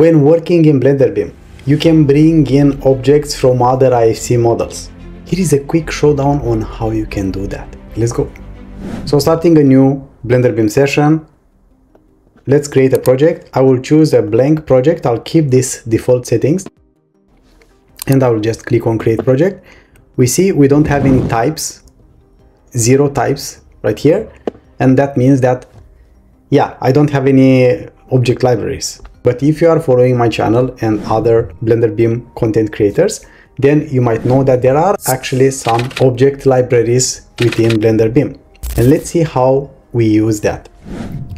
When working in Blender BIM, you can bring in objects from other IFC models. Here is a quick showdown on how you can do that. Let's go. So starting a new Blender BIM session, let's create a project. I will choose a blank project. I'll keep this default settings and I will just click on create project. We see we don't have any types, zero types right here. And that means that, yeah, I don't have any object libraries. But if you are following my channel and other Blender BIM content creators, then you might know that there are actually some object libraries within Blender BIM. And let's see how we use that.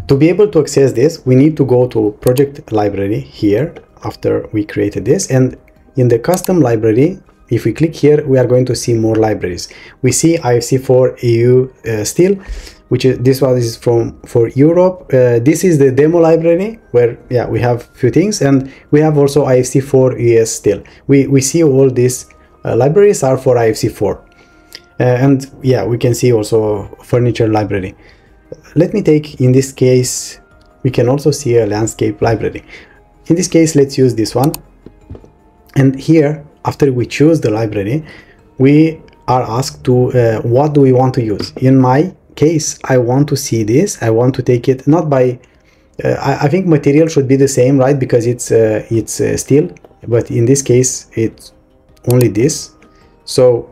To be able to access this, we need to go to project library here after we created this. And in the custom library, if we click here, we are going to see more libraries. We see IFC4 EU uh, steel, which is this one is from for Europe. Uh, this is the demo library where yeah we have few things, and we have also IFC4 ES still. We we see all these uh, libraries are for IFC4, uh, and yeah we can see also furniture library. Let me take in this case we can also see a landscape library. In this case, let's use this one. And here, after we choose the library, we are asked to uh, what do we want to use. In my case I want to see this I want to take it not by uh, I, I, think material should be the same right because it's uh, it's uh, steel but in this case it's only this. So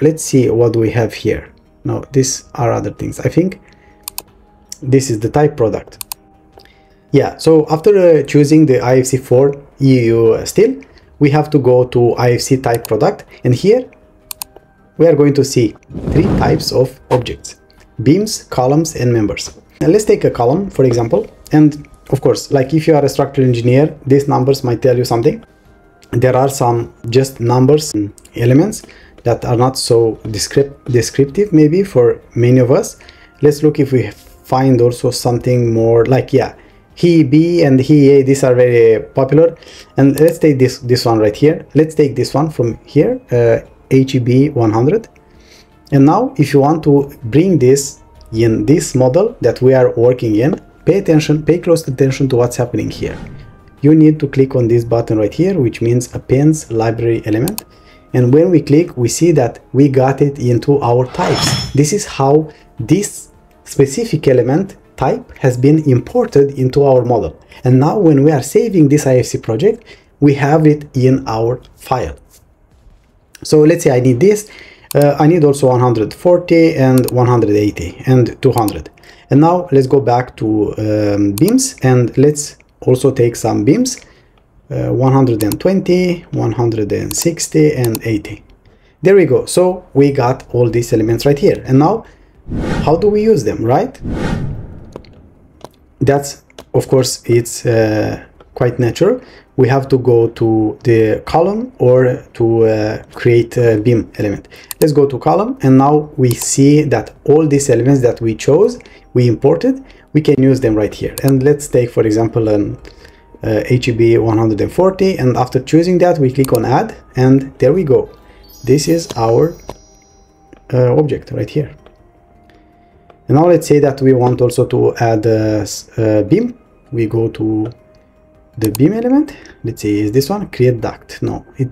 let's see what we have here. Now these are other things. I think this is the type product. Yeah so after uh, choosing the IFC4 EU steel we have to go to IFC type product and here we are going to see three types of objects beams, columns, and members. And let's take a column, for example, and of course, like if you are a structural engineer, these numbers might tell you something. There are some just numbers elements that are not so descript descriptive maybe for many of us. Let's look if we find also something more like, yeah, HEB and HEA, these are very popular. And let's take this, this one right here. Let's take this one from here, uh, HEB 100 and now if you want to bring this in this model that we are working in, pay attention, pay close attention to what's happening here. You need to click on this button right here, which means appends library element. And when we click, we see that we got it into our types. This is how this specific element type has been imported into our model. And now when we are saving this IFC project, we have it in our file. So let's say I need this uh, I need also 140 and 180 and 200 and now let's go back to um, beams and let's also take some beams. Uh, 120 160 and 80 there we go. So we got all these elements right here. And now how do we use them right? That's of course it's uh, quite natural we have to go to the column or to uh, create a beam element. Let's go to column and now we see that all these elements that we chose, we imported, we can use them right here. And let's take for example an uh, HEB 140 and after choosing that we click on add and there we go. This is our uh, object right here. And now let's say that we want also to add a, a beam. We go to the beam element. Let's see is this one? Create duct. No it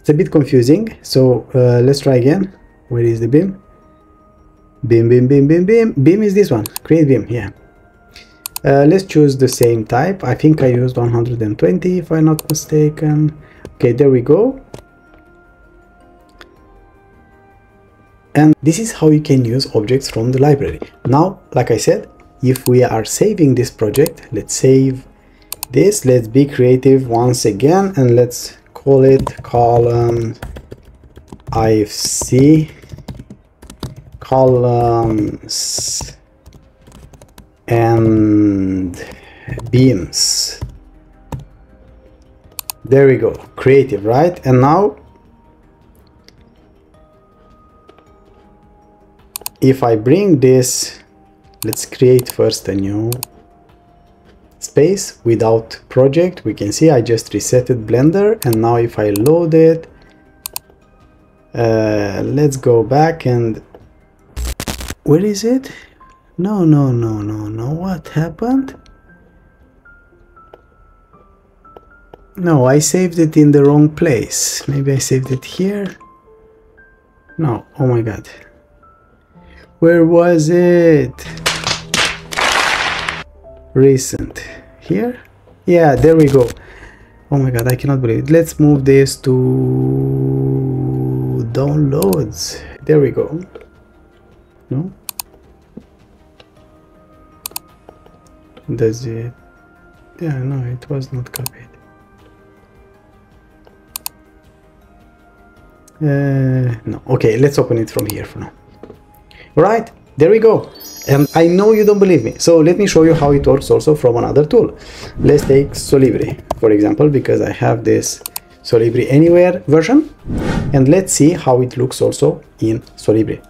it's a bit confusing. So uh, let's try again. Where is the beam? Beam beam beam beam beam. Beam is this one. Create beam yeah. Uh, let's choose the same type. I think i used 120 if i'm not mistaken. Okay there we go. And this is how you can use objects from the library. Now like i said if we are saving this project let's save this. Let's be creative once again and let's call it column ifc columns and beams. There we go. Creative right? And now if I bring this let's create first a new space without project we can see I just resetted blender and now if I load it uh, let's go back and where is it no no no no no what happened No, I saved it in the wrong place. Maybe I saved it here. No, oh my god. Where was it? Recent. Here? Yeah, there we go. Oh my god, I cannot believe it. Let's move this to downloads. There we go. No? Does it? Yeah, no, it was not copied. Uh, no, okay, let's open it from here for now. Right, there we go. And I know you don't believe me, so let me show you how it works also from another tool. Let's take Solibri, for example, because I have this Solibri Anywhere version. And let's see how it looks also in Solibri,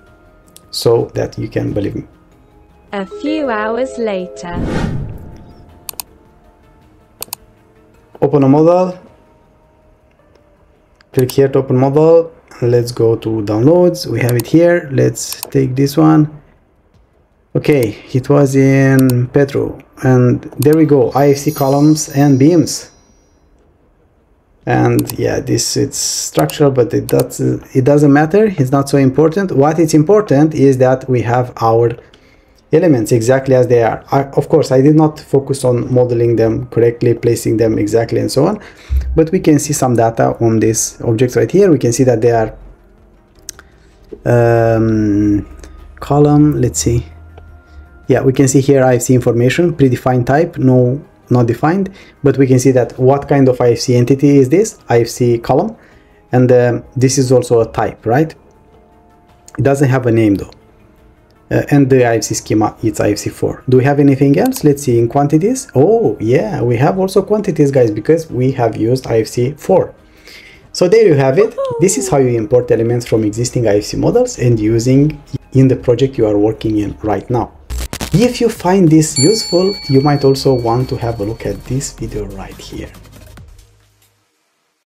so that you can believe me. A few hours later. Open a model. Click here to open model. Let's go to downloads. We have it here. Let's take this one okay it was in Petru and there we go IFC columns and beams. And yeah this it's structural but it does it doesn't matter it's not so important. What is important is that we have our elements exactly as they are. I, of course I did not focus on modeling them correctly placing them exactly and so on but we can see some data on these objects right here. We can see that they are um, column let's see yeah we can see here IFC information predefined type no not defined but we can see that what kind of IFC entity is this? IFC column. And um, this is also a type right? It doesn't have a name though. Uh, and the IFC schema it's IFC4 do we have anything else? Let's see in quantities. Oh yeah we have also quantities guys because we have used IFC4 so there you have it. This is how you import elements from existing IFC models and using in the project you are working in right now if you find this useful, you might also want to have a look at this video right here.